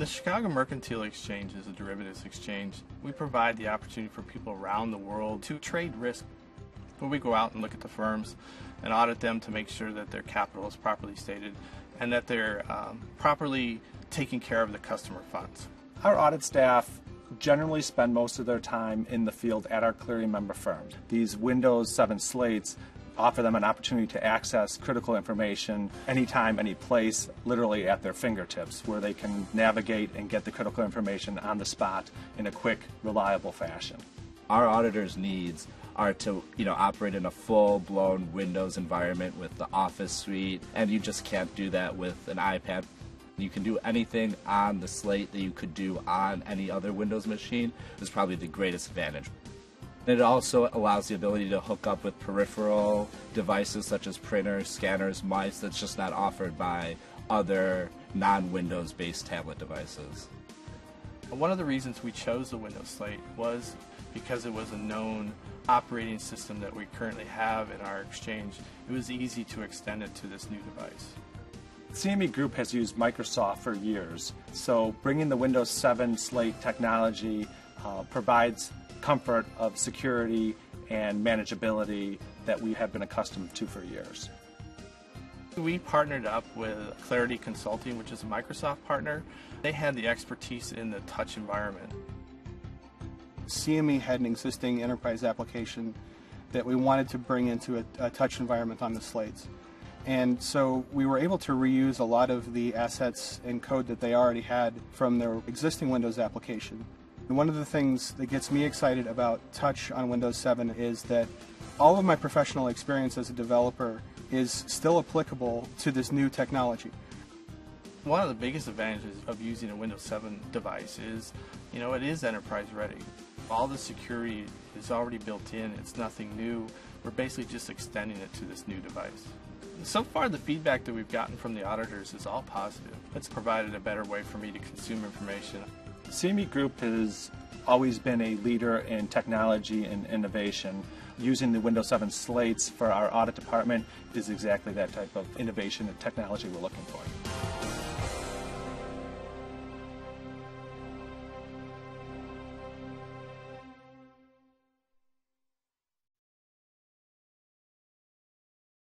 The Chicago Mercantile Exchange is a derivatives exchange. We provide the opportunity for people around the world to trade risk. When we go out and look at the firms and audit them to make sure that their capital is properly stated and that they're um, properly taking care of the customer funds. Our audit staff generally spend most of their time in the field at our clearing member firms. These Windows 7 slates offer them an opportunity to access critical information anytime, any place, literally at their fingertips, where they can navigate and get the critical information on the spot in a quick, reliable fashion. Our auditors' needs are to you know operate in a full-blown Windows environment with the Office suite, and you just can't do that with an iPad. You can do anything on the slate that you could do on any other Windows machine. Is probably the greatest advantage. It also allows the ability to hook up with peripheral devices such as printers, scanners, mice that's just not offered by other non-Windows based tablet devices. One of the reasons we chose the Windows Slate was because it was a known operating system that we currently have in our exchange. It was easy to extend it to this new device. CME Group has used Microsoft for years, so bringing the Windows 7 Slate technology uh, provides comfort of security and manageability that we have been accustomed to for years. We partnered up with Clarity Consulting, which is a Microsoft partner. They had the expertise in the touch environment. CME had an existing enterprise application that we wanted to bring into a, a, touch environment on the slates. And so we were able to reuse a lot of the assets and code that they already had from their existing Windows application. One of the things that gets me excited about touch on Windows 7 is that all of my professional experience as a developer is still applicable to this new technology. One of the biggest advantages of using a Windows 7 device is, you know, it is enterprise ready. All the security is already built in, it's nothing new. We're basically just extending it to this new device. So far, the feedback that we've gotten from the auditors is all positive. It's provided a better way for me to consume information. CME Group has always been a leader in technology and innovation. Using the Windows 7 slates for our audit department is exactly that type of innovation and technology we're looking for.